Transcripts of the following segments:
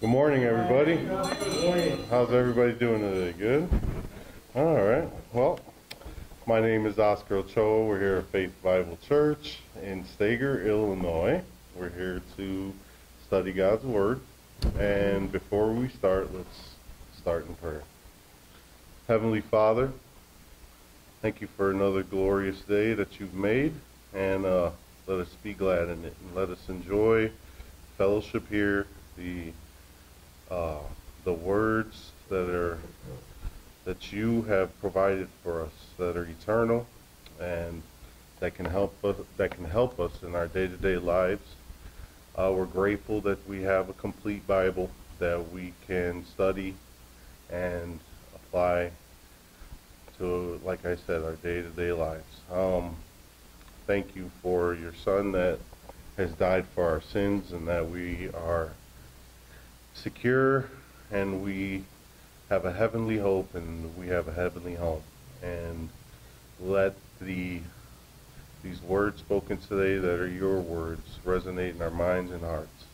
Good morning, everybody. How's everybody doing today? Good? All right. Well, my name is Oscar Ochoa. We're here at Faith Bible Church in Steger, Illinois. We're here to study God's Word. And before we start, let's start in prayer. Heavenly Father, thank you for another glorious day that you've made. And uh, let us be glad in it. And let us enjoy fellowship here, the uh, the words that are that you have provided for us that are eternal and that can help us that can help us in our day-to-day lives. Uh, we're grateful that we have a complete Bible that we can study and apply to, like I said, our day-to-day lives. Um, thank you for your Son that has died for our sins and that we are secure and we have a heavenly hope and we have a heavenly home. And let the these words spoken today that are your words resonate in our minds and hearts.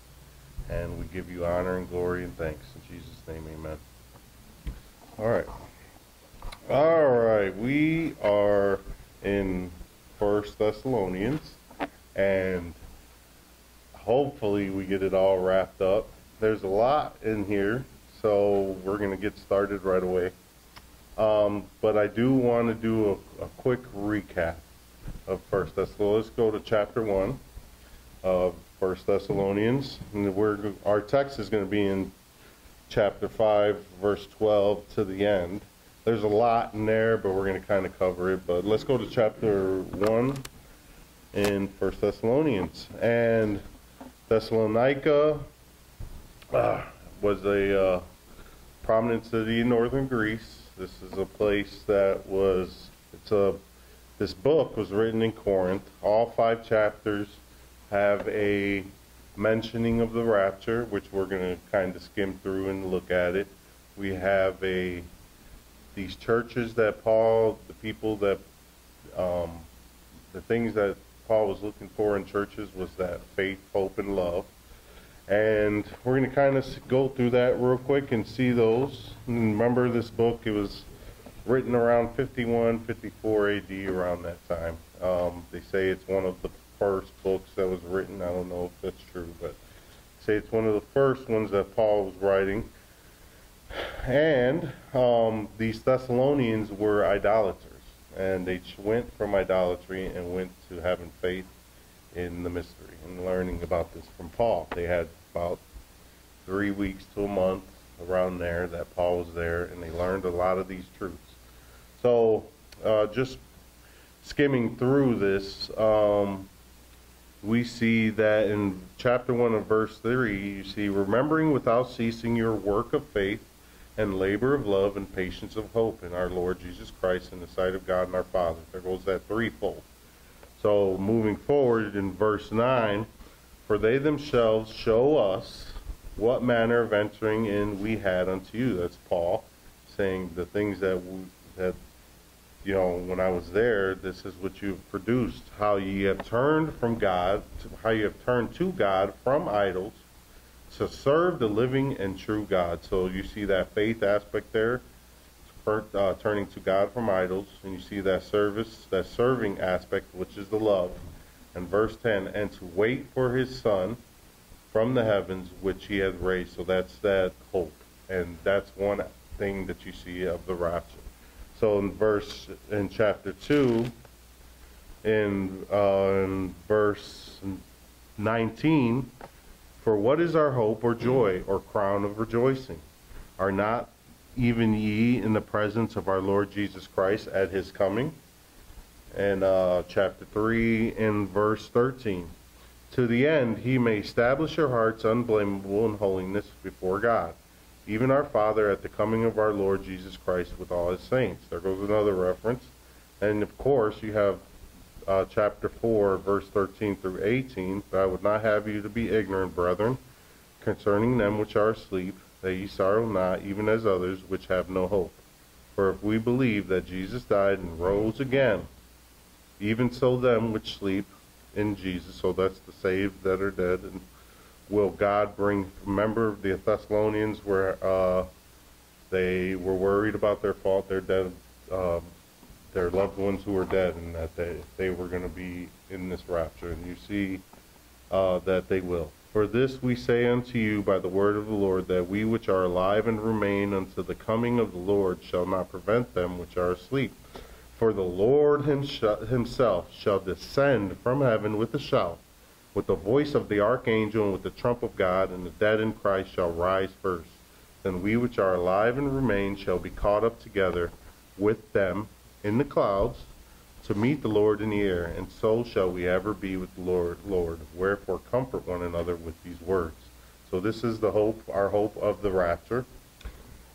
And we give you honor and glory and thanks. In Jesus' name, amen. All right. All right. We are in First Thessalonians. And hopefully we get it all wrapped up there's a lot in here, so we're going to get started right away. Um, but I do want to do a, a, quick recap of First Thessalonians. Let's go to chapter one of First Thessalonians, and we're our text is going to be in chapter five, verse twelve to the end. There's a lot in there, but we're going to kind of cover it. But let's go to chapter one in First Thessalonians and Thessalonica uh, was a uh, prominent city in northern Greece. This is a place that was, it's a, this book was written in Corinth. All five chapters have a mentioning of the rapture, which we're going to kind of skim through and look at it. We have a, these churches that Paul, the people that, um, the things that Paul was looking for in churches was that faith, hope, and love. And we're going to kind of go through that real quick and see those. Remember this book, it was written around 51, 54 AD, around that time. Um, they say it's one of the first books that was written. I don't know if that's true, but say it's one of the first ones that Paul was writing. And um, these Thessalonians were idolaters, and they went from idolatry and went to having faith in the mystery and learning about this from Paul. They had about three weeks to a month around there that Paul was there, and they learned a lot of these truths. So, uh, just skimming through this, um, we see that in chapter 1 of verse 3, you see, remembering without ceasing your work of faith and labor of love and patience of hope in our Lord Jesus Christ in the sight of God and our Father. There goes that threefold. So moving forward in verse 9, for they themselves show us what manner of entering in we had unto you. That's Paul saying the things that we, that you know when I was there. This is what you've produced. How ye have turned from God, to, how you have turned to God from idols to serve the living and true God. So you see that faith aspect there, uh, turning to God from idols, and you see that service, that serving aspect, which is the love and verse 10, and to wait for his son from the heavens, which he has raised. So that's that hope. And that's one thing that you see of the rapture. So in verse, in chapter 2, in, uh, in verse 19, for what is our hope or joy or crown of rejoicing? Are not even ye in the presence of our Lord Jesus Christ at his coming? and uh, chapter 3 and verse 13. To the end he may establish your hearts unblameable in holiness before God, even our Father at the coming of our Lord Jesus Christ with all his saints. There goes another reference. And of course, you have uh, chapter 4, verse 13 through 18. But I would not have you to be ignorant, brethren, concerning them which are asleep, that ye sorrow not, even as others which have no hope. For if we believe that Jesus died and rose again, even so them which sleep in Jesus, so that's the saved that are dead, and will God bring? Remember the Thessalonians where uh, they were worried about their fault, their dead, um, their loved ones who were dead, and that they they were going to be in this rapture. And you see uh, that they will. For this we say unto you by the word of the Lord, that we which are alive and remain unto the coming of the Lord shall not prevent them which are asleep. For the Lord himself shall descend from heaven with a shout, with the voice of the archangel, and with the trump of God, and the dead in Christ shall rise first. Then we which are alive and remain shall be caught up together with them in the clouds to meet the Lord in the air, and so shall we ever be with the Lord. Lord, wherefore comfort one another with these words. So this is the hope, our hope of the rapture.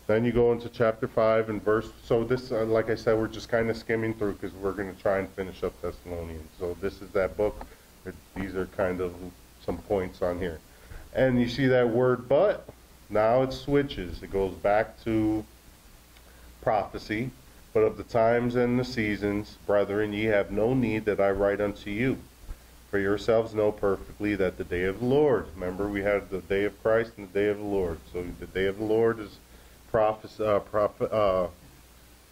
Then you go into chapter five and verse. So this, uh, like I said, we're just kind of skimming through because we're going to try and finish up Thessalonians. So this is that book. It, these are kind of some points on here, and you see that word "but." Now it switches. It goes back to prophecy but of the times and the seasons, brethren, ye have no need that I write unto you. For yourselves know perfectly that the day of the Lord, remember we had the day of Christ and the day of the Lord. So the day of the Lord is prophes- uh, uh,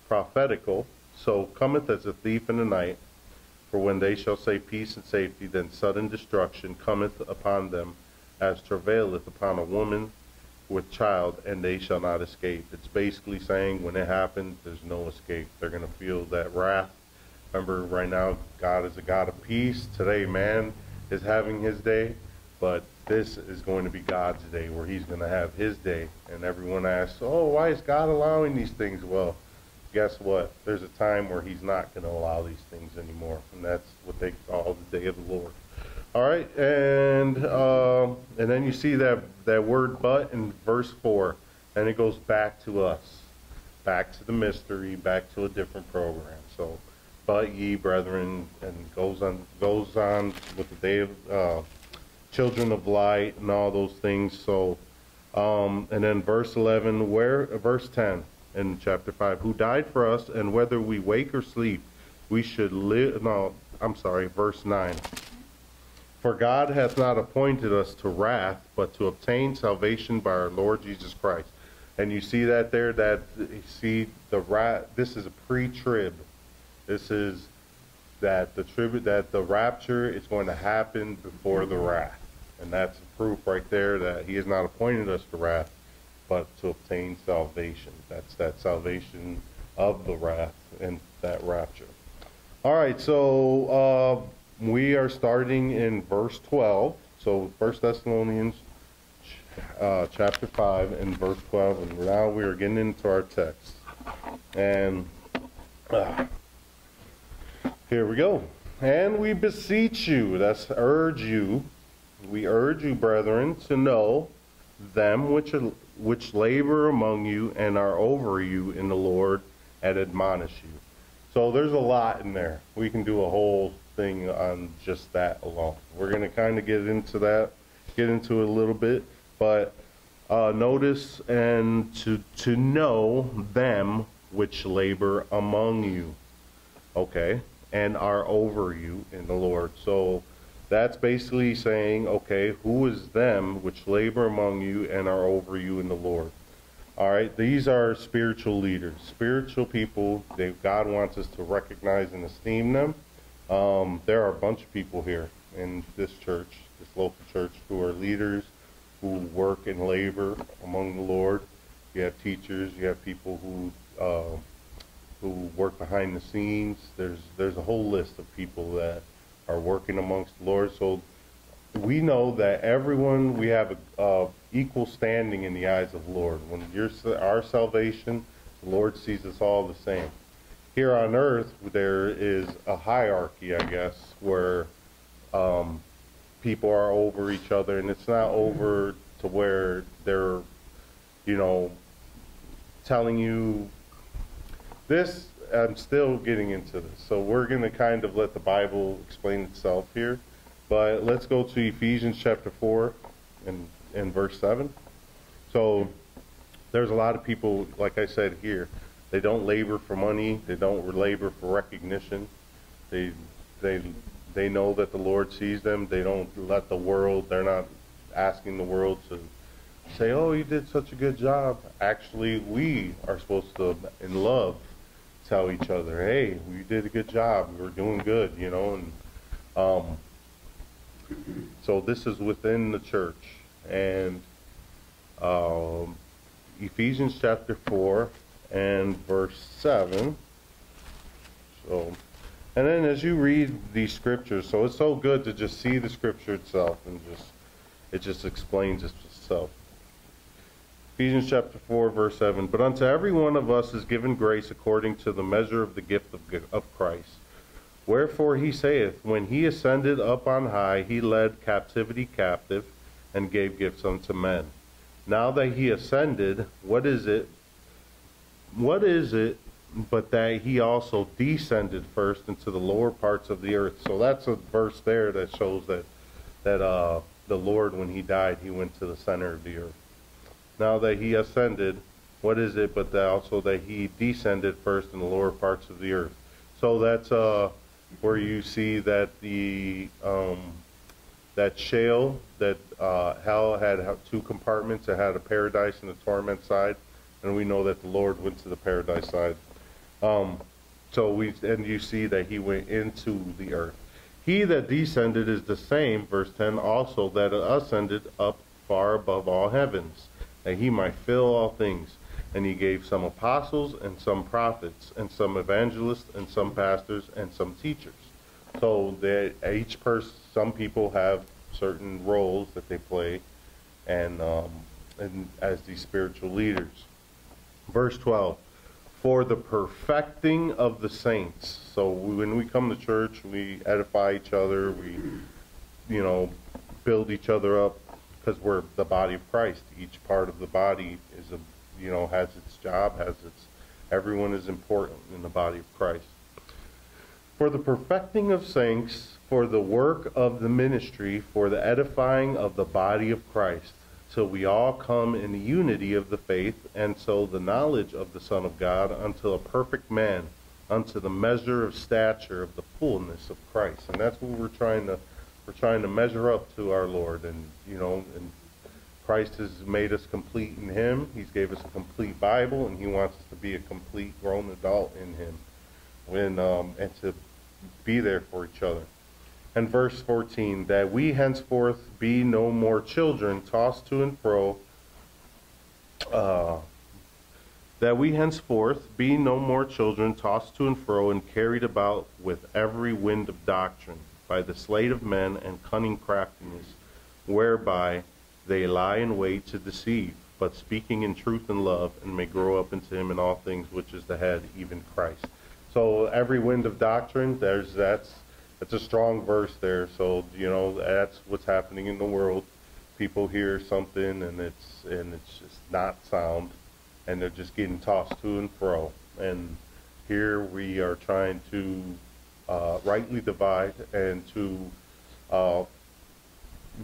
prophetical. So cometh as a thief in the night. For when they shall say peace and safety, then sudden destruction cometh upon them, as travaileth upon a woman with child, and they shall not escape. It's basically saying when it happens, there's no escape. They're going to feel that wrath. Remember, right now, God is a God of peace. Today, man is having his day, but this is going to be God's day where he's going to have his day. And everyone asks, oh, why is God allowing these things? Well, guess what? There's a time where he's not going to allow these things anymore, and that's what they call the day of the Lord. All right, and um, and then you see that that word "but" in verse four, and it goes back to us, back to the mystery, back to a different program. So, but ye brethren, and goes on goes on with the day of uh, children of light and all those things. So, um, and then verse eleven, where verse ten in chapter five, who died for us, and whether we wake or sleep, we should live. No, I'm sorry, verse nine. For God hath not appointed us to wrath, but to obtain salvation by our Lord Jesus Christ. And you see that there, that you see the wrath, this is a pre-trib. This is that the tribute that the rapture is going to happen before the wrath. And that's proof right there that he has not appointed us to wrath, but to obtain salvation. That's that salvation of the wrath and that rapture. All right, so uh, we are starting in verse 12. So First Thessalonians uh, chapter 5 and verse 12. And now we are getting into our text. And uh, here we go. And we beseech you, that's urge you, we urge you, brethren, to know them which, which labor among you and are over you in the Lord and admonish you. So there's a lot in there. We can do a whole thing on just that alone. We're going to kind of get into that, get into it a little bit, but uh, notice and to to know them which labor among you, okay, and are over you in the Lord. So that's basically saying, okay, who is them which labor among you and are over you in the Lord? All right, these are spiritual leaders, spiritual people. They, God wants us to recognize and esteem them um, there are a bunch of people here in this church, this local church, who are leaders, who work and labor among the Lord. You have teachers, you have people who uh, who work behind the scenes. There's there's a whole list of people that are working amongst the Lord. So we know that everyone we have a, equal standing in the eyes of the Lord. When you're our salvation, the Lord sees us all the same here on earth there is a hierarchy, I guess, where um, people are over each other, and it's not over to where they're, you know, telling you this. I'm still getting into this, so we're going to kind of let the Bible explain itself here. But let's go to Ephesians chapter four and and verse seven. So there's a lot of people, like I said here, they don't labor for money. They don't labor for recognition. They they they know that the Lord sees them. They don't let the world. They're not asking the world to say, "Oh, you did such a good job." Actually, we are supposed to, in love, tell each other, "Hey, we did a good job. We were doing good," you know. And um, so this is within the church, and um, Ephesians chapter four and verse seven. So, and then as you read these scriptures, so it's so good to just see the scripture itself and just it just explains itself. Ephesians chapter 4, verse 7. But unto every one of us is given grace according to the measure of the gift of, of Christ. Wherefore he saith, When he ascended up on high, he led captivity captive and gave gifts unto men. Now that he ascended, what is it? What is it but that he also descended first into the lower parts of the earth? So that's a verse there that shows that that uh, the Lord, when he died, he went to the center of the earth. Now that he ascended, what is it but that also that he descended first in the lower parts of the earth? So that's uh, where you see that the um, that Sheol that uh, hell had two compartments. It had a paradise and a torment side, and we know that the Lord went to the paradise side. Um, so we and you see that he went into the earth. He that descended is the same, verse 10, also that ascended up far above all heavens, that he might fill all things. And he gave some apostles, and some prophets, and some evangelists, and some pastors, and some teachers. So that each person, some people have certain roles that they play, and, um, and as these spiritual leaders. Verse 12 for the perfecting of the saints. So when we come to church, we edify each other, we, you know, build each other up because we're the body of Christ. Each part of the body is a, you know, has its job, has its, everyone is important in the body of Christ. For the perfecting of saints, for the work of the ministry, for the edifying of the body of Christ till we all come in the unity of the faith, and so the knowledge of the Son of God, until a perfect man, unto the measure of stature of the fullness of Christ. And that's what we're trying to we're trying to measure up to our Lord. And you know, and Christ has made us complete in Him. He's gave us a complete Bible, and He wants us to be a complete grown adult in Him, when um, and to be there for each other and verse 14, that we henceforth be no more children tossed to and fro, uh, that we henceforth be no more children tossed to and fro and carried about with every wind of doctrine by the sleight of men and cunning craftiness, whereby they lie in wait to deceive, but speaking in truth and love, and may grow up into him in all things, which is the head, even Christ. So every wind of doctrine, there's that's it's a strong verse there. So you know that's what's happening in the world. People hear something and it's and it's just not sound, and they're just getting tossed to and fro. And here we are trying to uh, rightly divide and to uh,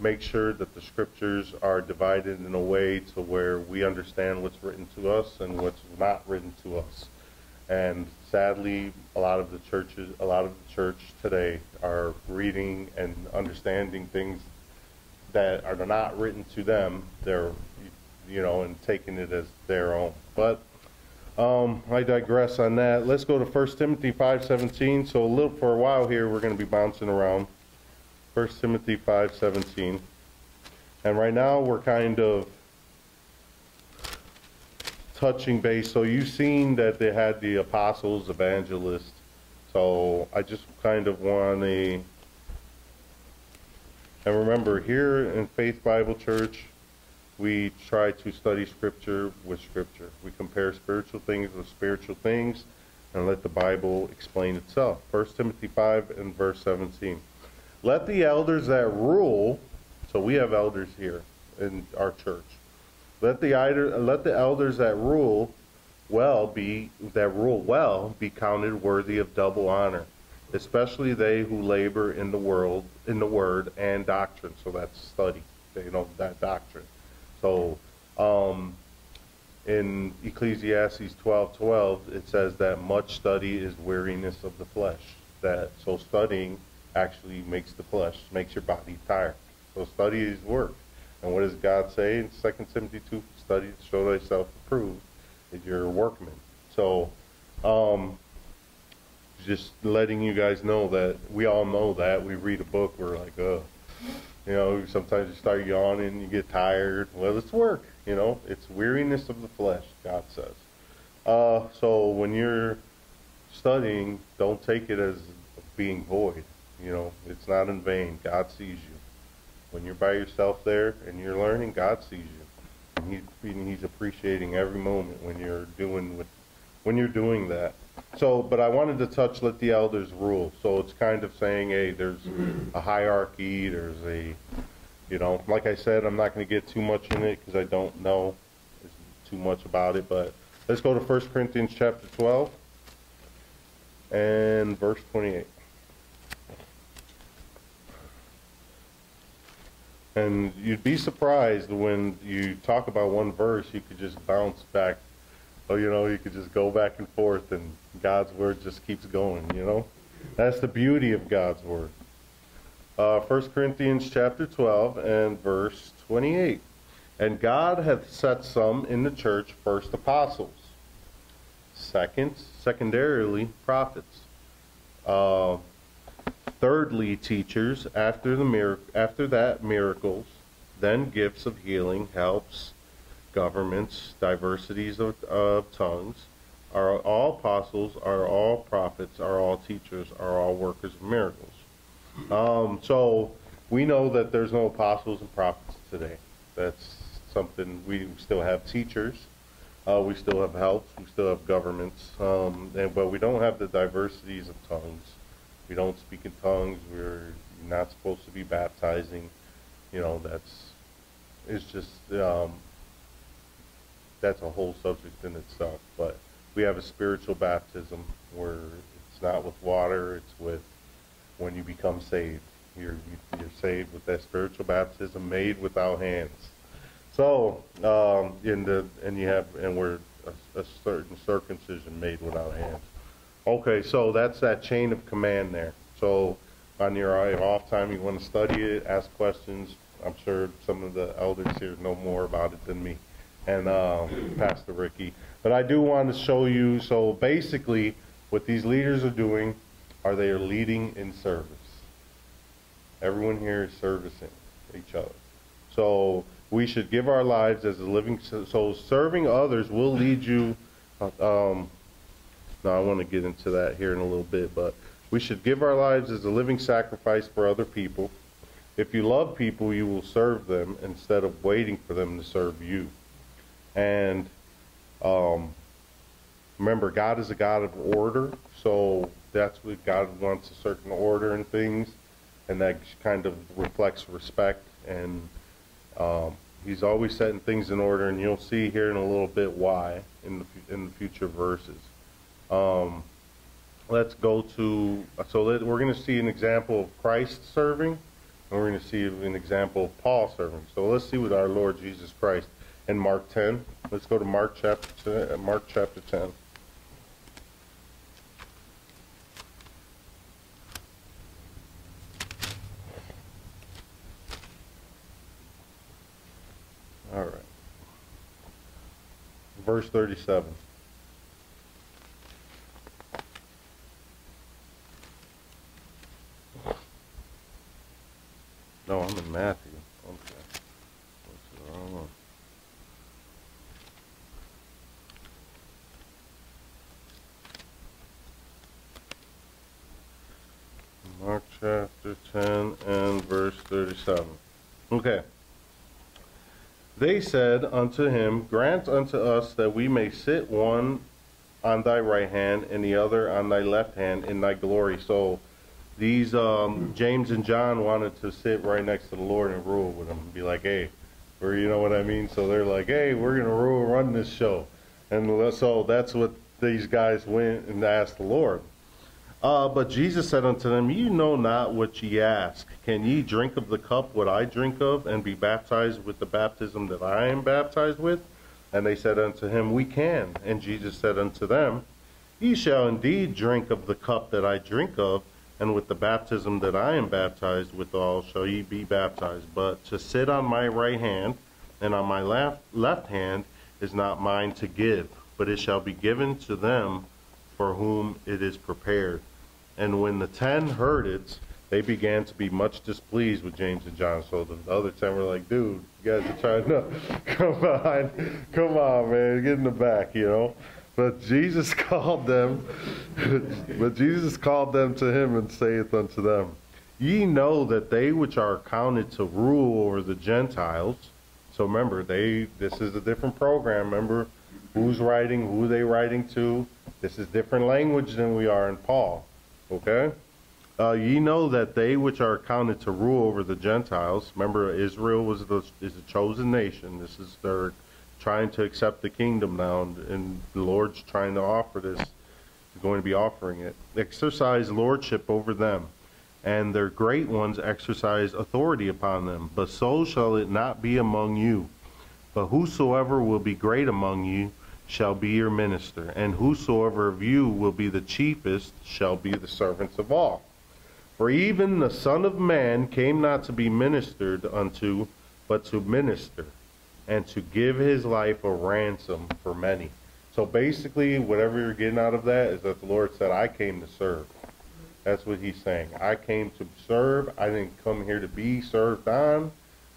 make sure that the scriptures are divided in a way to where we understand what's written to us and what's not written to us. And sadly, a lot of the churches, a lot of the church today are reading and understanding things that are not written to them. They're, you know, and taking it as their own. But um, I digress on that. Let's go to 1 Timothy 5:17. So a little for a while here, we're going to be bouncing around. 1 Timothy 5:17, and right now we're kind of touching base. So you've seen that they had the apostles, evangelists. So I just kind of want to, and remember here in Faith Bible Church, we try to study Scripture with Scripture. We compare spiritual things with spiritual things and let the Bible explain itself. 1 Timothy 5 and verse 17. Let the elders that rule, so we have elders here in our church, let the, let the elders that rule well be that rule well be counted worthy of double honor, especially they who labor in the world in the word and doctrine. So that's study, you know, that doctrine. So um, in Ecclesiastes 12:12 it says that much study is weariness of the flesh. That so studying actually makes the flesh makes your body tired. So study is work. And what does God say in 2 Timothy 2? Study to show thyself approved that you're a workman. So, um, just letting you guys know that we all know that. We read a book, we're like, oh, you know, sometimes you start yawning, you get tired. Well, it's work, you know. It's weariness of the flesh, God says. Uh, so when you're studying, don't take it as being void. You know, it's not in vain. God sees you. When you're by yourself there and you're learning, God sees you. And he's, he's appreciating every moment when you're doing with, when you're doing that. So, but I wanted to touch let the elders rule. So it's kind of saying, hey, there's a hierarchy, there's a, you know, like I said, I'm not going to get too much in it because I don't know too much about it. But let's go to 1 Corinthians chapter 12 and verse 28. And you'd be surprised when you talk about one verse, you could just bounce back Oh, you know, you could just go back and forth, and God's word just keeps going. You know, that's the beauty of God's word. Uh, 1 Corinthians chapter 12 and verse 28. And God hath set some in the church first apostles, second, secondarily prophets, uh, thirdly teachers, after the after that miracles, then gifts of healing, helps, governments, diversities of, of tongues, are all apostles, are all prophets, are all teachers, are all workers of miracles. Um, so we know that there's no apostles and prophets today. That's something we still have teachers, uh, we still have helps, we still have governments, um, and, but we don't have the diversities of tongues. We don't speak in tongues. We're not supposed to be baptizing. You know, that's it's just um, that's a whole subject in itself. But we have a spiritual baptism where it's not with water; it's with when you become saved. You're you're saved with that spiritual baptism made without hands. So, um, in the and you have and we're a, a certain circumcision made without hands. Okay, so that's that chain of command there. So on your off time, you want to study it, ask questions. I'm sure some of the elders here know more about it than me and uh, Pastor Ricky. But I do want to show you, so basically what these leaders are doing are they are leading in service. Everyone here is servicing each other. So we should give our lives as a living, so serving others will lead you, uh, um, I want to get into that here in a little bit, but we should give our lives as a living sacrifice for other people. If you love people, you will serve them instead of waiting for them to serve you. And um, remember, God is a God of order, so that's what God wants a certain order in things, and that kind of reflects respect. And um, He's always setting things in order, and you'll see here in a little bit why in the in the future verses. Um, let's go to so let, we're going to see an example of Christ serving, and we're going to see an example of Paul serving. So let's see with our Lord Jesus Christ in Mark 10. Let's go to Mark chapter 10, Mark chapter 10. All right. Verse 37. No, I'm in Matthew. Okay. Mark chapter 10 and verse 37. Okay. They said unto him, Grant unto us that we may sit one on thy right hand and the other on thy left hand in thy glory. So these um, James and John wanted to sit right next to the Lord and rule with him and be like, hey, or you know what I mean? So they're like, hey, we're going to rule, run this show. And so that's what these guys went and asked the Lord. Uh, but Jesus said unto them, You know not what ye ask. Can ye drink of the cup what I drink of, and be baptized with the baptism that I am baptized with? And they said unto him, We can. And Jesus said unto them, Ye shall indeed drink of the cup that I drink of, and with the baptism that I am baptized withal shall ye be baptized. But to sit on my right hand and on my left, left hand is not mine to give, but it shall be given to them for whom it is prepared. And when the ten heard it, they began to be much displeased with James and John. So the other ten were like, dude, you guys are trying to come on, come on, man, get in the back, you know. But Jesus called them, but Jesus called them to him and saith unto them, Ye know that they which are accounted to rule over the Gentiles, so remember, they this is a different program. Remember who's writing, who they writing to. This is different language than we are in Paul. Okay? Uh, ye know that they which are accounted to rule over the Gentiles, remember Israel was the, is a chosen nation. This is their trying to accept the kingdom now, and, and the Lord's trying to offer this, going to be offering it. Exercise lordship over them, and their great ones exercise authority upon them. But so shall it not be among you. But whosoever will be great among you shall be your minister, and whosoever of you will be the chiefest shall be the servants of all. For even the Son of Man came not to be ministered unto, but to minister and to give his life a ransom for many. So basically, whatever you're getting out of that is that the Lord said, I came to serve. That's what he's saying. I came to serve. I didn't come here to be served on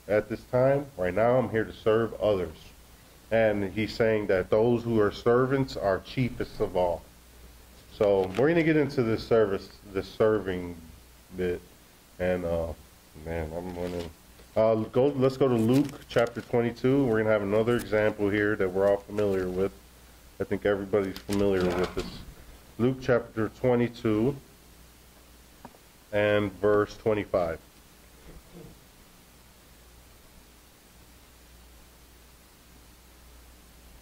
at this time. Right now, I'm here to serve others. And he's saying that those who are servants are chiefest of all. So we're going to get into this service, this serving bit. And, uh, man, I'm going to uh, go, let's go to Luke chapter 22. We're going to have another example here that we're all familiar with. I think everybody's familiar with this. Luke chapter 22 and verse 25.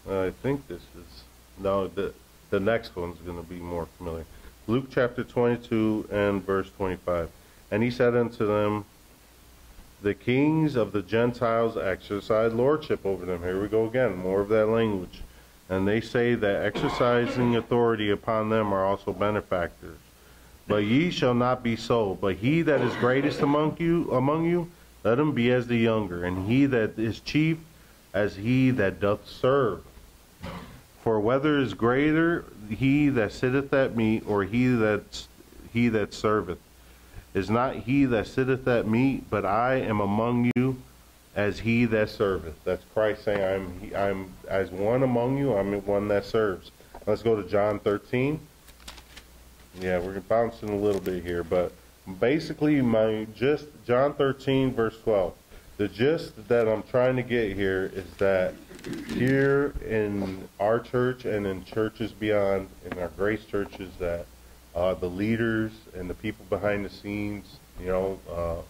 I think this is, no, the, the next one's going to be more familiar. Luke chapter 22 and verse 25. And he said unto them, the kings of the Gentiles exercise lordship over them. Here we go again, more of that language. And they say that exercising authority upon them are also benefactors. But ye shall not be so. But he that is greatest among you, among you, let him be as the younger, and he that is chief as he that doth serve. For whether is greater he that sitteth at meat, or he that he that serveth? Is not he that sitteth at meat, but I am among you as he that serveth. That's Christ saying, I'm, I'm as one among you, I'm one that serves. Let's go to John 13. Yeah, we're bouncing a little bit here, but basically, my just John 13, verse 12. The gist that I'm trying to get here is that here in our church and in churches beyond, in our grace churches, that uh, the leaders and the people behind the scenes, you know, uh,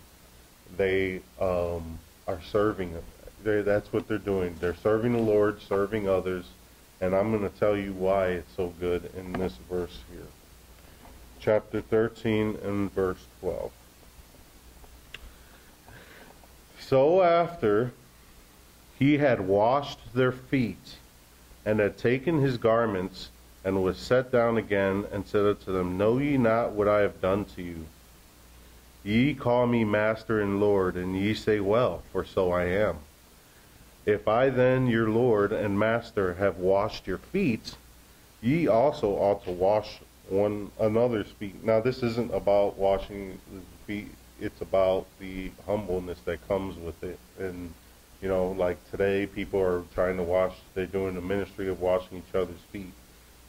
they um, are serving. They, that's what they're doing. They're serving the Lord, serving others, and I'm going to tell you why it's so good in this verse here. Chapter 13 and verse 12. So after he had washed their feet and had taken his garments and was set down again, and said unto them, Know ye not what I have done to you? Ye call me Master and Lord, and ye say, Well, for so I am. If I then, your Lord and Master, have washed your feet, ye also ought to wash one another's feet. Now, this isn't about washing the feet, it's about the humbleness that comes with it. And, you know, like today, people are trying to wash, they're doing the ministry of washing each other's feet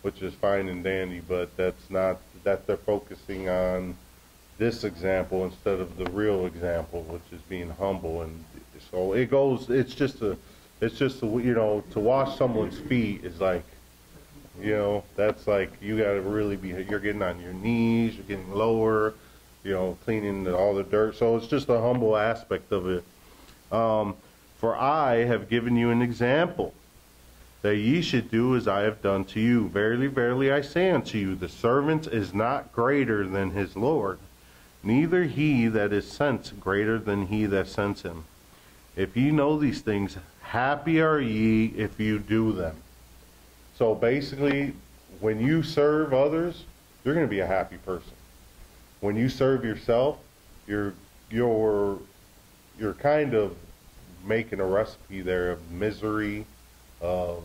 which is fine and dandy, but that's not that they're focusing on this example instead of the real example, which is being humble. And so it goes. It's just a. It's just a, you know to wash someone's feet is like, you know, that's like you got to really be. You're getting on your knees. You're getting lower. You know, cleaning all the dirt. So it's just a humble aspect of it. Um, for I have given you an example that ye should do as I have done to you. Verily, verily, I say unto you, the servant is not greater than his Lord, neither he that is sent greater than he that sent him. If ye know these things, happy are ye if you do them. So basically, when you serve others, you're going to be a happy person. when you serve yourself, you're you're you're kind of making a recipe there of misery, of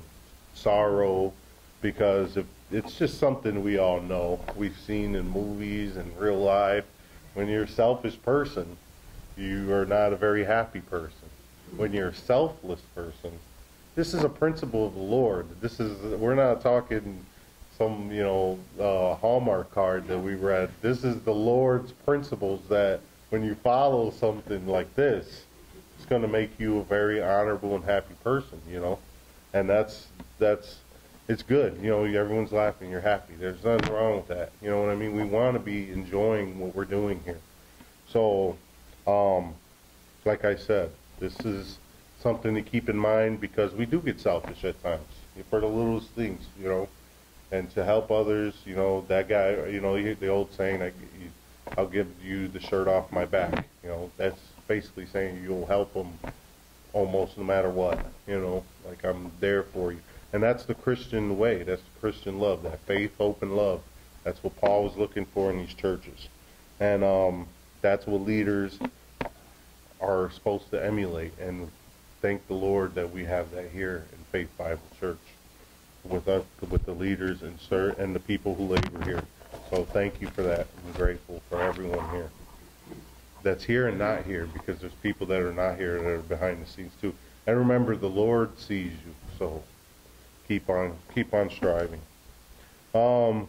sorrow, because if it's just something we all know. We've seen in movies and real life. When you're a selfish person, you are not a very happy person. When you're a selfless person, this is a principle of the Lord. This is we're not talking some you know uh, Hallmark card that we read. This is the Lord's principles that when you follow something like this, it's going to make you a very honorable and happy person. You know, and that's that's it's good. You know, everyone's laughing, you're happy. There's nothing wrong with that. You know what I mean? We want to be enjoying what we're doing here. So, um, like I said, this is something to keep in mind because we do get selfish at times for the littlest things, you know, and to help others. You know, that guy. You know, the old saying, like, "I'll give you the shirt off my back." You know, that's basically saying you'll help them almost no matter what. You know, like I'm there for you. And that's the Christian way. That's the Christian love, that faith, hope, and love. That's what Paul was looking for in these churches. And um, that's what leaders are supposed to emulate. And thank the Lord that we have that here in Faith Bible Church with us, with the leaders and sir and the people who labor here. So thank you for that. I'm grateful for everyone here that's here and not here because there's people that are not here that are behind the scenes too. And remember, the Lord sees you. So keep on keep on striving. Um,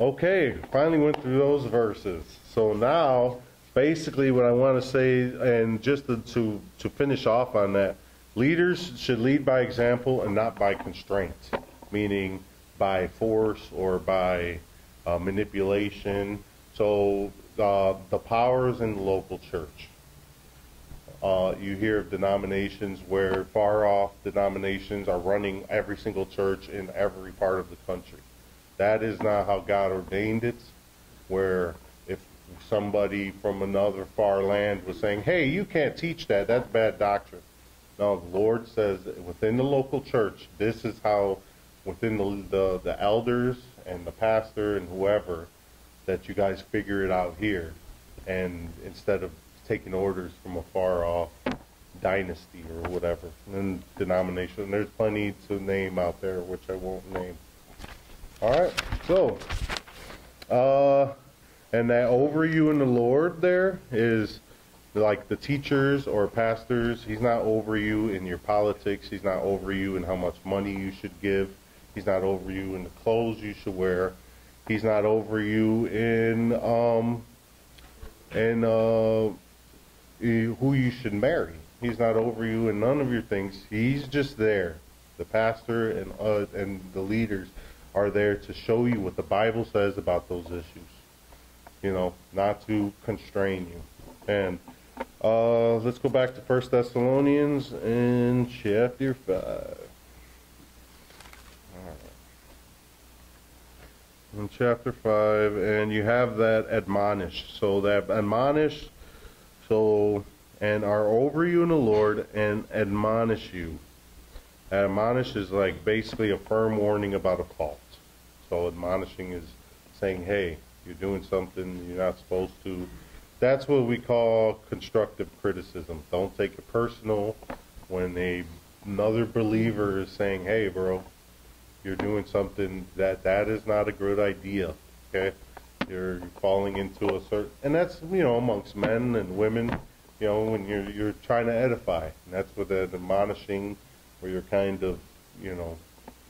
okay, finally went through those verses. So now, basically, what I want to say, and just to, to to finish off on that, leaders should lead by example and not by constraint, meaning by force or by uh, manipulation. So uh, the powers in the local church. Uh, you hear of denominations where far off denominations are running every single church in every part of the country. That is not how God ordained it, where if somebody from another far land was saying, hey, you can't teach that, that's bad doctrine. No, the Lord says within the local church, this is how, within the, the, the elders and the pastor and whoever, that you guys figure it out here. And instead of taking orders from a far off dynasty or whatever, and denomination. There's plenty to name out there, which I won't name. All right, so, uh, and that over you in the Lord there is like the teachers or pastors. He's not over you in your politics. He's not over you in how much money you should give. He's not over you in the clothes you should wear. He's not over you in um, uh, who you should marry. He's not over you in none of your things. He's just there. The pastor and uh, and the leaders are there to show you what the Bible says about those issues. You know, not to constrain you. And uh, let's go back to First Thessalonians in chapter five. In chapter 5, and you have that admonish. So that admonish so, and are over you in the Lord and admonish you. Admonish is like basically a firm warning about a fault. So admonishing is saying, hey, you're doing something you're not supposed to. That's what we call constructive criticism. Don't take it personal when a, another believer is saying, hey, bro, you're doing something that that is not a good idea. Okay? You're falling into a certain, and that's you know amongst men and women, you know when you're you're trying to edify, and that's what the admonishing, where you're kind of, you know,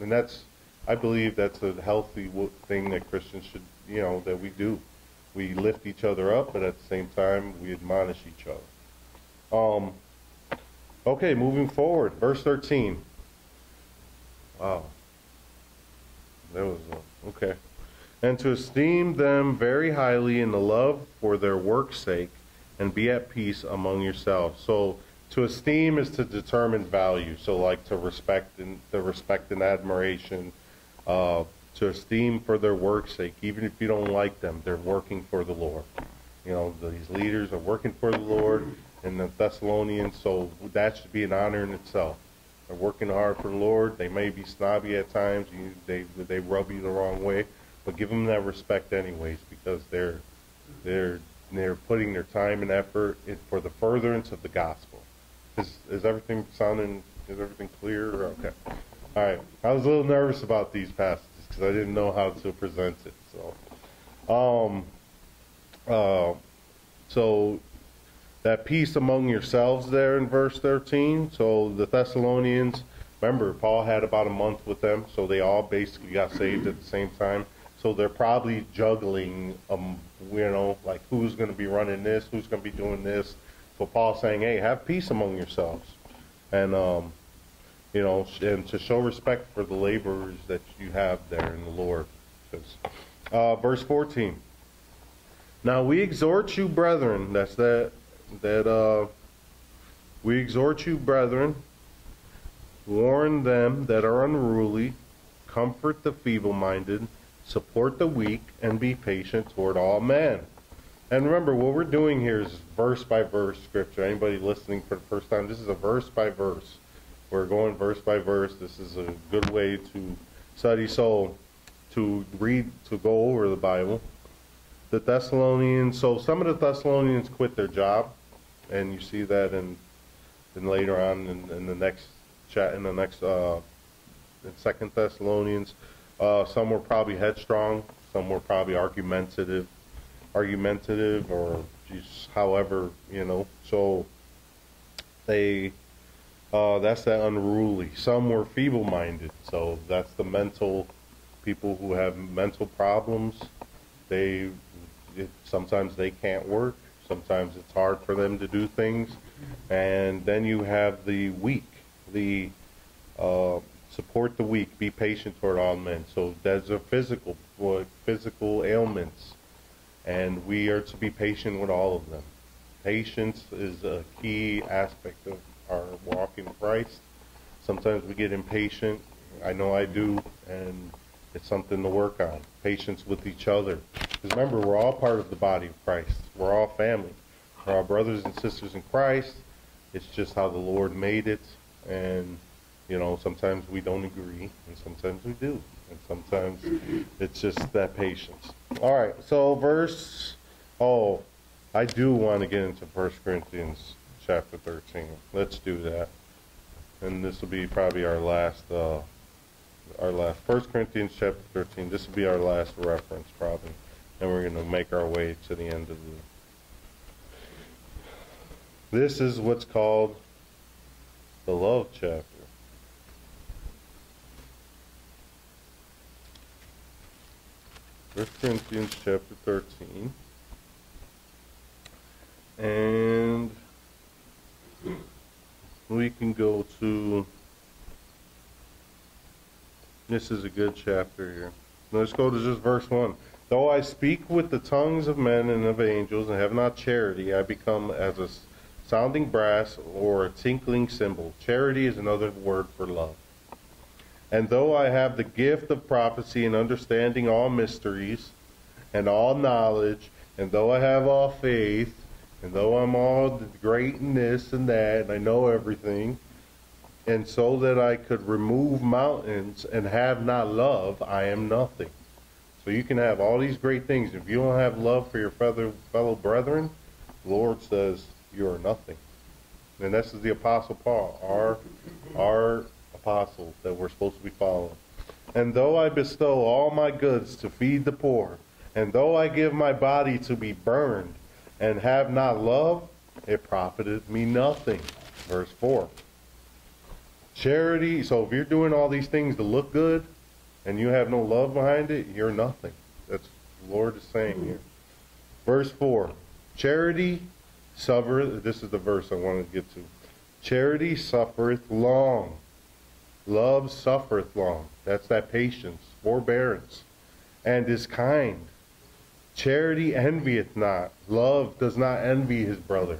and that's, I believe that's a healthy thing that Christians should, you know, that we do. We lift each other up, but at the same time we admonish each other. Um. Okay, moving forward, verse thirteen. Wow. That was uh, okay and to esteem them very highly in the love for their work's sake, and be at peace among yourselves. So to esteem is to determine value. So like to respect and the respect and admiration, uh, to esteem for their work's sake, even if you don't like them, they're working for the Lord. You know, these leaders are working for the Lord and the Thessalonians, so that should be an honor in itself. They're working hard for the Lord. They may be snobby at times. You, they they rub you the wrong way, but give them that respect anyways because they're they're they're putting their time and effort in for the furtherance of the gospel. Is is everything sounding? Is everything clear? Okay. All right. I was a little nervous about these passages because I didn't know how to present it. So, um, uh, so that peace among yourselves there in verse 13. So the Thessalonians, remember, Paul had about a month with them, so they all basically got saved at the same time. So they're probably juggling, um, you know, like who's going to be running this, who's going to be doing this. So Paul's saying, hey, have peace among yourselves. And, um, you know, and to show respect for the laborers that you have there in the Lord. Uh, verse 14. Now we exhort you, brethren, that's that, that, uh, we exhort you, brethren, warn them that are unruly, comfort the feeble minded, support the weak, and be patient toward all men. And remember, what we're doing here is verse by verse scripture. Anybody listening for the first time, this is a verse by verse. We're going verse by verse. This is a good way to study. So, to read, to go over the Bible. The Thessalonians, so some of the Thessalonians quit their job, and you see that in, later on in, in the next chat, in the next, uh, in Second Thessalonians. Uh, some were probably headstrong, some were probably argumentative, argumentative, or just however you know. So they, uh, that's that unruly. Some were feeble-minded, so that's the mental people who have mental problems. They it, sometimes they can't work. Sometimes it's hard for them to do things, and then you have the weak, the uh, support the weak, be patient toward all men. So there's a physical, physical ailments, and we are to be patient with all of them. Patience is a key aspect of our walk in Christ. Sometimes we get impatient. I know I do, and it's something to work on. Patience with each other. Because remember, we're all part of the body of Christ. We're all family. We're all brothers and sisters in Christ. It's just how the Lord made it, and you know, sometimes we don't agree, and sometimes we do. And sometimes it's just that patience. All right, so verse, oh, I do want to get into 1 Corinthians chapter 13. Let's do that. And this will be probably our last, uh, our last, 1 Corinthians chapter 13. This will be our last reference, probably. We're going to make our way to the end of the. This is what's called the love chapter. 1 Corinthians chapter 13. And we can go to, this is a good chapter here. Let's go to just verse 1. Though I speak with the tongues of men and of angels and have not charity, I become as a sounding brass or a tinkling cymbal. Charity is another word for love. And though I have the gift of prophecy and understanding all mysteries and all knowledge, and though I have all faith, and though I'm all great in this and that, and I know everything, and so that I could remove mountains and have not love, I am nothing. So you can have all these great things. If you don't have love for your fellow, fellow brethren, the Lord says you are nothing. And this is the Apostle Paul, our, our apostle that we're supposed to be following. And though I bestow all my goods to feed the poor, and though I give my body to be burned, and have not love, it profiteth me nothing. Verse 4. Charity, so if you're doing all these things to look good, and you have no love behind it, you're nothing. That's the Lord is saying here. Verse 4. Charity suffereth, this is the verse I wanted to get to. Charity suffereth long Love suffereth long. That's that patience, forbearance, and is kind. Charity envieth not. Love does not envy his brother,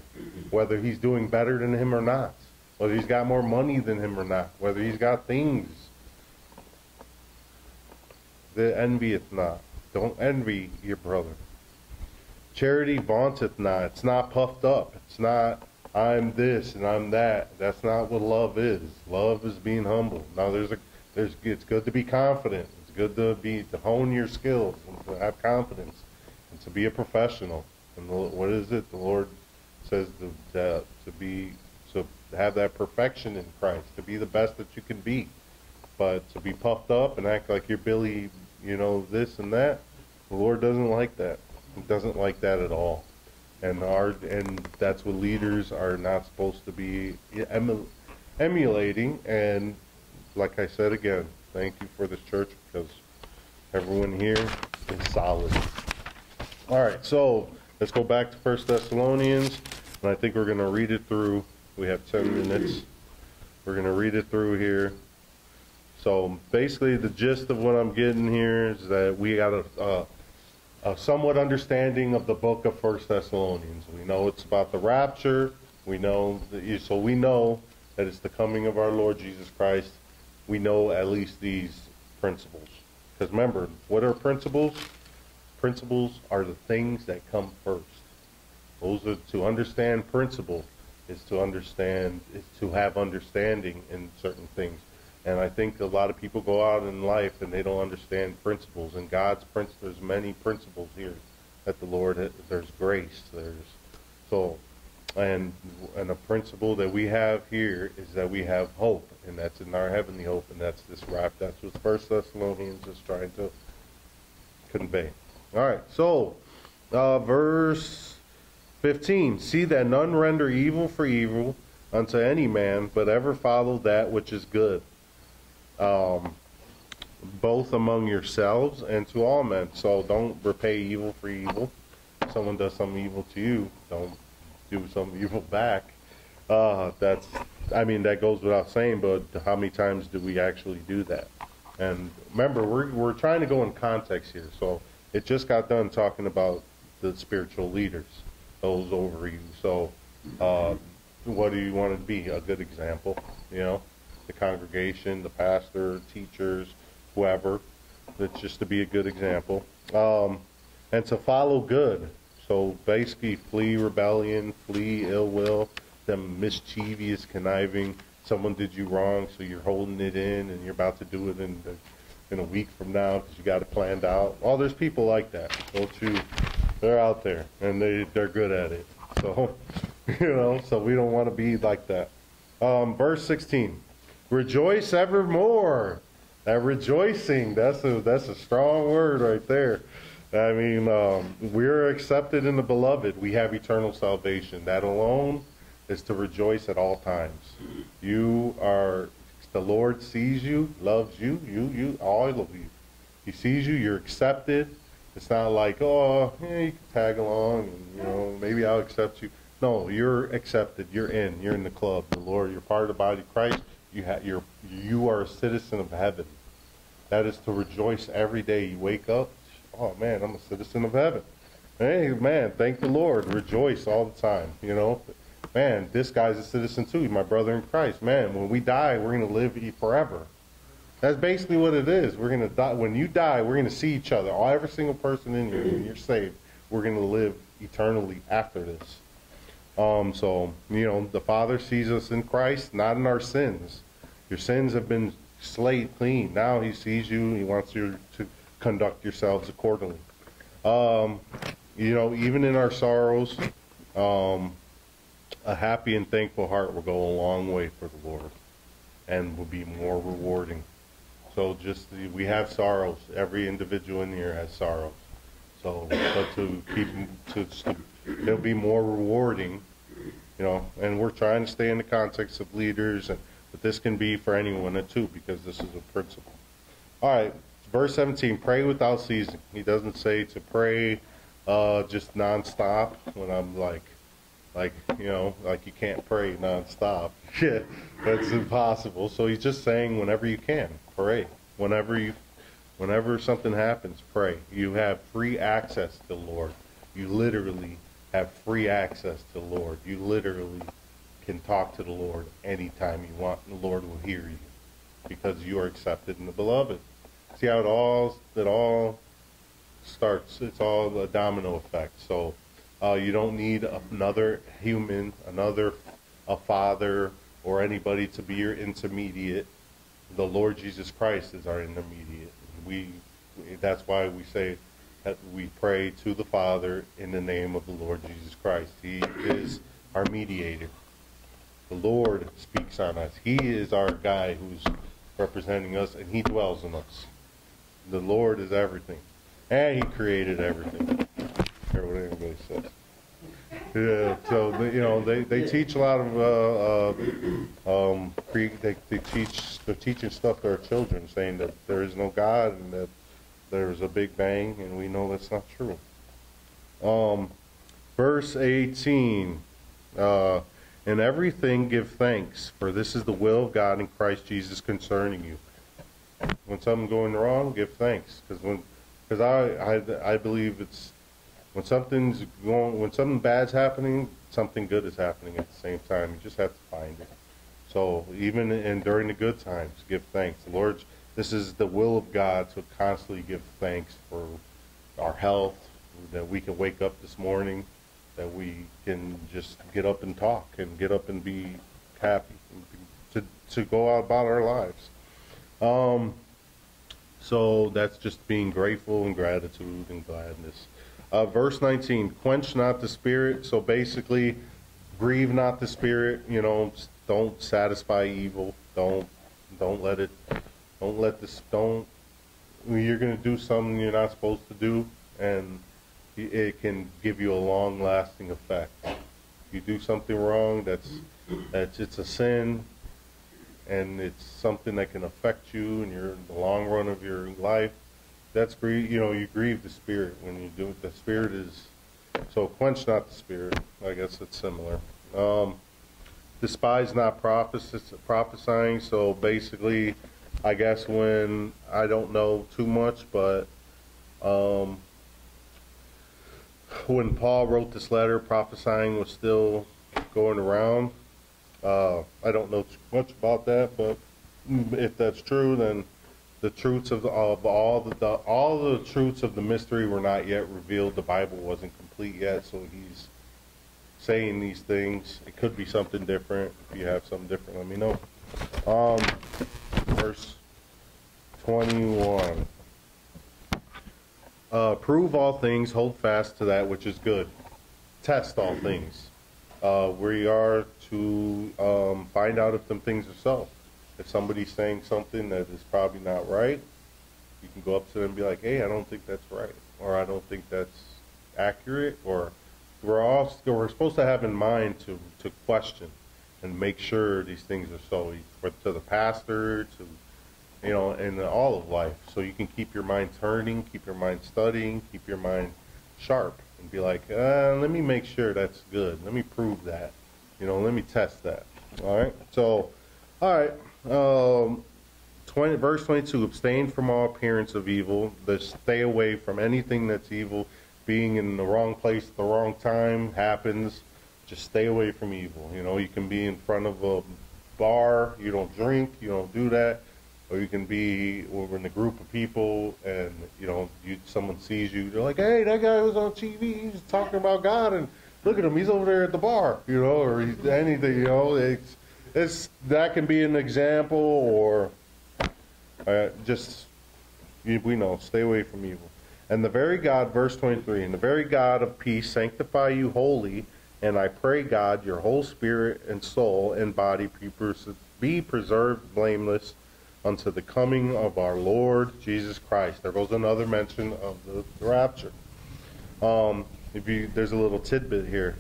whether he's doing better than him or not, whether he's got more money than him or not, whether he's got things. That envieth not. Don't envy your brother. Charity vaunteth not. It's not puffed up. It's not I'm this and I'm that. That's not what love is. Love is being humble. Now there's a there's it's good to be confident. It's good to be to hone your skills and to have confidence and to be a professional. And the, what is it? The Lord says to, to, to be to have that perfection in Christ, to be the best that you can be. But to be puffed up and act like you're Billy, you know, this and that, the Lord doesn't like that. He doesn't like that at all. And our and that's what leaders are not supposed to be emulating. And like I said again, thank you for this church because everyone here is solid. All right, so let's go back to First Thessalonians, and I think we're going to read it through. We have 10 minutes. We're going to read it through here. So basically, the gist of what I'm getting here is that we got a, a, a somewhat understanding of the book of First Thessalonians. We know it's about the rapture. We know that, so we know that it's the coming of our Lord Jesus Christ. We know at least these principles. Because remember, what are principles? Principles are the things that come first. Those are to understand principle is to understand is to have understanding in certain things. And I think a lot of people go out in life and they don't understand principles. And God's principles, there's many principles here that the Lord, there's grace, there's soul. and and a principle that we have here is that we have hope, and that's in our heavenly hope, and that's this wrap. That's what First Thessalonians is trying to convey. All right, so uh, verse 15: See that none render evil for evil unto any man, but ever follow that which is good um, both among yourselves and to all men. So don't repay evil for evil. If someone does something evil to you, don't do something evil back. Uh, that's, I mean, that goes without saying, but how many times do we actually do that? And remember, we're, we're trying to go in context here. So it just got done talking about the spiritual leaders, those over you. So uh, what do you want to be? A good example, you know? The congregation, the pastor, teachers, whoever. That's just to be a good example. Um, and to follow good. So basically, flee rebellion, flee ill will, them mischievous, conniving. Someone did you wrong, so you're holding it in, and you're about to do it in the, in a week from now because you got it planned out. Well, there's people like that. Don't you? They're out there, and they they're good at it. So, you know, so we don't want to be like that. Um, verse 16. Rejoice evermore. That rejoicing, that's a, that's a strong word right there. I mean, um, we're accepted in the beloved. We have eternal salvation. That alone is to rejoice at all times. You are, the Lord sees you, loves you, you, you, all of you. He sees you, you're accepted. It's not like, oh, yeah, you can tag along, and, you know, maybe I'll accept you. No, you're accepted. You're in. You're in the club. The Lord, you're part of the body of Christ. You, ha- you're, you are a citizen of heaven. That is to rejoice every day you wake up. Oh man, I'm a citizen of heaven. Hey man, thank the Lord. Rejoice all the time. You know, man, this guy's a citizen too. He's my brother in Christ. Man, when we die, we're gonna live forever. That's basically what it is. We're gonna die. When you die, we're gonna see each other. All every single person in here, when you're saved, we're gonna live eternally after this. Um, so you know, the Father sees us in Christ, not in our sins. Your sins have been slayed clean. Now he sees you. He wants you to conduct yourselves accordingly. Um, you know, even in our sorrows, um, a happy and thankful heart will go a long way for the Lord and will be more rewarding. So just we have sorrows. Every individual in here has sorrows. So, but to keep to, to it'll be more rewarding, you know. And we're trying to stay in the context of leaders and but this can be for anyone too, because this is a principle. All right, verse 17, pray without ceasing. He doesn't say to pray uh, just nonstop when I'm like, like, you know, like you can't pray nonstop. Yeah, that's impossible. So he's just saying whenever you can, pray. Whenever you, whenever something happens, pray. You have free access to the Lord. You literally have free access to the Lord. You literally can talk to the Lord anytime you want, and the Lord will hear you because you are accepted in the beloved. See how it all it all starts. It's all a domino effect. So uh, you don't need another human, another a father or anybody to be your intermediate. The Lord Jesus Christ is our intermediate. We that's why we say that we pray to the Father in the name of the Lord Jesus Christ. He is our mediator. The Lord speaks on us. He is our guy who's representing us, and He dwells in us. The Lord is everything, and He created everything. Care what anybody says. Yeah, so they, you know they, they teach a lot of uh, uh, um, they, they teach they're teaching stuff to our children, saying that there is no God and that there's a big bang, and we know that's not true. Um, verse 18, uh, in everything give thanks, for this is the will of God in Christ Jesus concerning you. When something's going wrong, give thanks, because when because I, I I believe it's when something's going, when something bad's happening, something good is happening at the same time. You just have to find it. So even in during the good times, give thanks. The Lord, this is the will of God to constantly give thanks for our health, that we can wake up this morning, that we can just get up and talk and get up and be happy, to to go out about our lives. Um, so that's just being grateful and gratitude and gladness. Uh, verse 19, quench not the spirit. So basically, grieve not the spirit. You know, don't satisfy evil. Don't don't let it. Don't let this. Don't. You're going to do something you're not supposed to do, and it can give you a long-lasting effect. If you do something wrong, that's that's it's a sin, and it's something that can affect you in your the long run of your life that's grieve. You know, you grieve the spirit when you do it. The spirit is so quench not the spirit. I guess it's similar. Um, despise not prophesying. So basically, I guess when I don't know too much, but um, when Paul wrote this letter, prophesying was still going around. Uh, I don't know much about that, but if that's true, then the truths of, the, of all the, the, all the truths of the mystery were not yet revealed. The Bible wasn't complete yet, so he's saying these things. It could be something different. If you have something different, let me know. Um, verse 21. Uh, prove all things, hold fast to that which is good. Test all things. Uh, we are to um, find out if them things are so if somebody's saying something that is probably not right, you can go up to them and be like, hey, I don't think that's right, or I don't think that's accurate, or we're all we're supposed to have in mind to to question and make sure these things are so to the pastor to you know in all of life so you can keep your mind turning keep your mind studying keep your mind sharp and be like uh, let me make sure that's good let me prove that you know let me test that all right so all right um, 20, verse 22, abstain from all appearance of evil. The stay away from anything that's evil. Being in the wrong place at the wrong time happens. Just stay away from evil. You know, you can be in front of a bar, you don't drink, you don't do that. Or you can be over in a group of people and, you know, you someone sees you, they're like, hey, that guy was on TV, he's talking about God, and look at him, he's over there at the bar, you know, or he's anything, you know. It's, this that can be an example, or uh, just we know, stay away from evil. And the very God, verse 23, and the very God of peace sanctify you wholly, and I pray God, your whole spirit and soul and body be preserved blameless unto the coming of our Lord Jesus Christ. There goes another mention of the, rapture. Um, if you, there's a little tidbit here.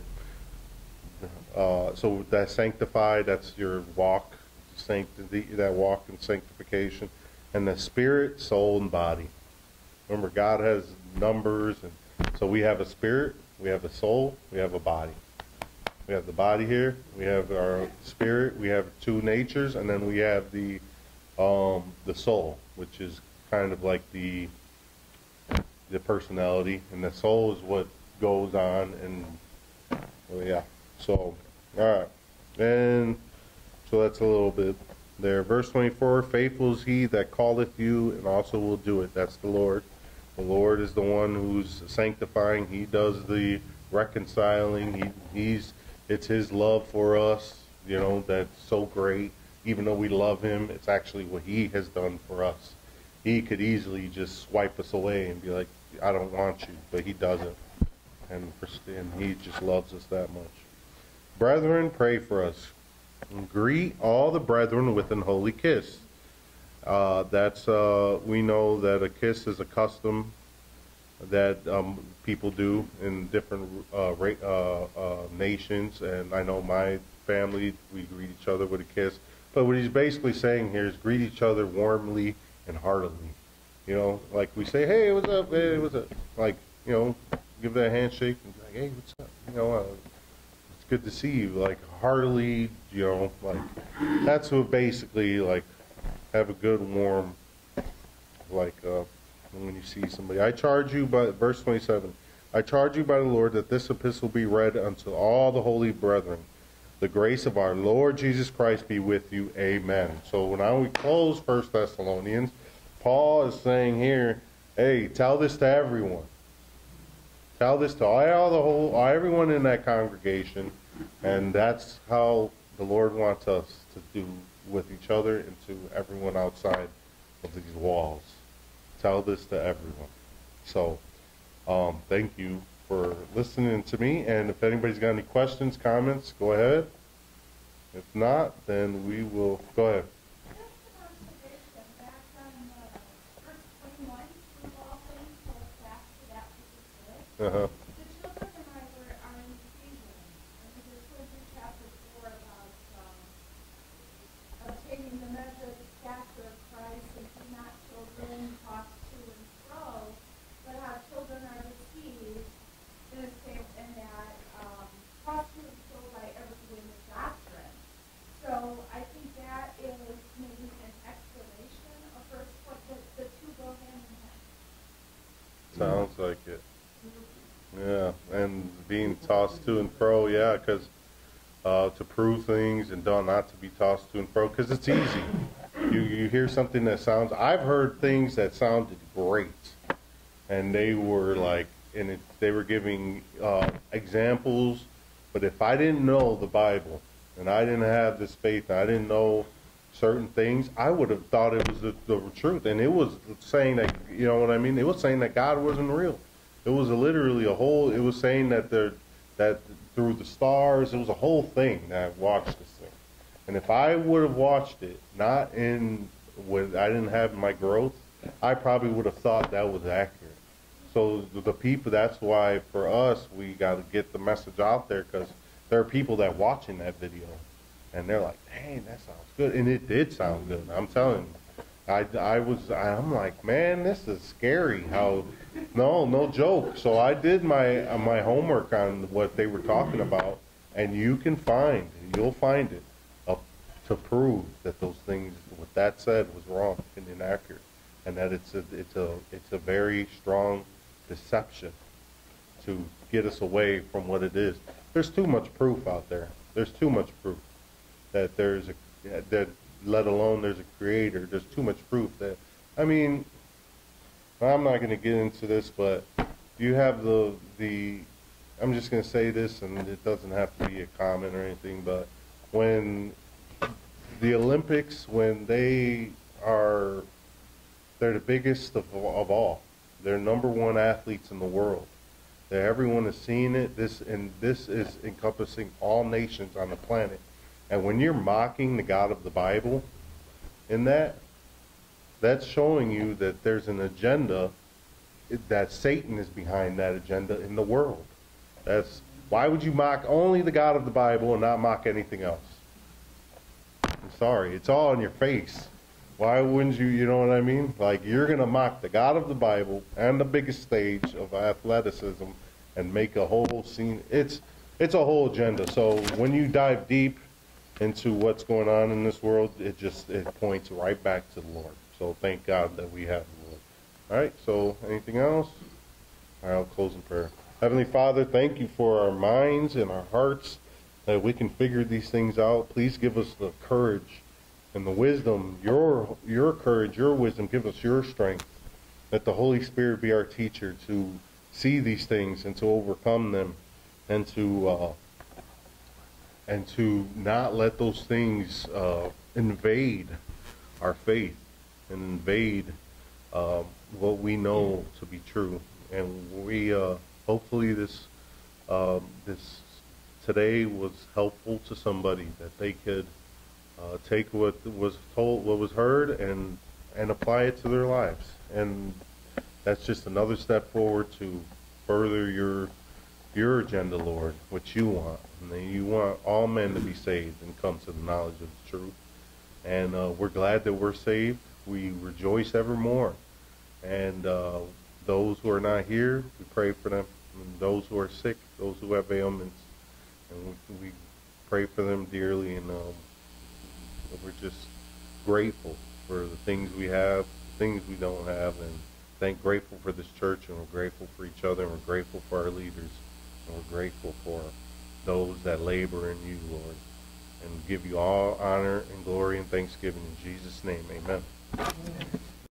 Uh, so that sanctified, that's your walk, sanctity, that walk in sanctification, and the spirit, soul, and body. Remember, God has numbers, and so we have a spirit, we have a soul, we have a body. We have the body here, we have our spirit, we have two natures, and then we have the um, the soul, which is kind of like the the personality, and the soul is what goes on, and well, yeah. So all right. And so that's a little bit there. Verse 24 Faithful is he that calleth you and also will do it. That's the Lord. The Lord is the one who's sanctifying. He does the reconciling. He, he's it's His love for us. You know that's so great. Even though we love Him, it's actually what He has done for us. he could easily just swipe us away and be like, I don't want you, but he doesn't. And, for, and he just loves us that much. Brethren, pray for us. Greet all the brethren with an holy kiss. Uh, that's uh, we know that a kiss is a custom that um, people do in different uh, uh, uh, nations, and I know my family we greet each other with a kiss. But what he's basically saying here is greet each other warmly and heartily. You know, like we say, "Hey, what's up? Hey, what's up?" Like you know, give that handshake and be like, "Hey, what's up?" You know, uh, it's good to see you. Like heartily, you know, like that's what basically like have a good warm like uh, when you see somebody. I charge you by verse 27. I charge you by the Lord that this epistle be read unto all the holy brethren. The grace of our Lord Jesus Christ be with you. Amen. So now we close First Thessalonians. Paul is saying here, hey, tell this to everyone. Tell this to all the whole everyone in that congregation, and that's how the Lord wants us to do with each other and to everyone outside of these walls. Tell this to everyone. So, um, thank you for listening to me. And if anybody's got any questions, comments, go ahead. If not, then we will go ahead. Uh-huh. Sounds like it. Yeah, and being tossed to and fro, yeah, because uh, to prove things and don't not to be tossed to and fro, because it's easy. You you hear something that sounds. I've heard things that sounded great, and they were like, and it, they were giving uh, examples. But if I didn't know the Bible, and I didn't have this faith, and I didn't know certain things, I would have thought it was the, the, truth. And it was saying that, you know what I mean? It was saying that God wasn't real. It was a, literally a whole, it was saying that there, that through the stars, it was a whole thing that I watched this thing. And if I would have watched it, not in, when I didn't have my growth, I probably would have thought that was accurate. So the people, that's why for us, we got to get the message out there because there are people that watching that video and they're like, "Dang, that sounds good," and it did sound good. I'm telling you, I, I was, I'm like, man, this is scary. How, no, no joke. So I did my uh, my homework on what they were talking about, and you can find, you'll find it, uh, to prove that those things, what that said, was wrong and inaccurate, and that it's a, it's a, it's a very strong deception to get us away from what it is. There's too much proof out there. There's too much proof that there's a that let alone there's a creator. There's too much proof that I mean I'm not going to get into this, but you have the the I'm just going to say this, and it doesn't have to be a comment or anything, but when the Olympics, when they are they're the biggest of, of all. They're number one athletes in the world. That everyone is seeing it. This and this is encompassing all nations on the planet. And when you're mocking the God of the Bible in that, that's showing you that there's an agenda that Satan is behind that agenda in the world. That's why would you mock only the God of the Bible and not mock anything else? I'm sorry, it's all in your face. Why wouldn't you, you know what I mean? Like you're going to mock the God of the Bible and the biggest stage of athleticism and make a whole scene. It's it's a whole agenda. So when you dive deep into what's going on in this world, it just it points right back to the Lord. So thank God that we have the Lord. All right. So anything else? All right. I'll close in prayer. Heavenly Father, thank you for our minds and our hearts that we can figure these things out. Please give us the courage and the wisdom, your your courage, your wisdom. Give us your strength. Let the Holy Spirit be our teacher to see these things and to overcome them and to uh, and to not let those things uh, invade our faith and invade um, what we know to be true. And we, uh, hopefully this, um, this today was helpful to somebody that they could uh, take what was told, what was heard, and and apply it to their lives. And that's just another step forward to further your your agenda, Lord, what you want. And then you want all men to be saved and come to the knowledge of the truth. And uh, we're glad that we're saved. We rejoice evermore. And uh, those who are not here, we pray for them. And those who are sick, those who have ailments, and we, we pray for them dearly. And um, we're just grateful for the things we have, the things we don't have, and thank grateful for this church, and we're grateful for each other, and we're grateful for our leaders, and we're grateful for those that labor in you, Lord, and give you all honor and glory and thanksgiving in Jesus' name. Amen.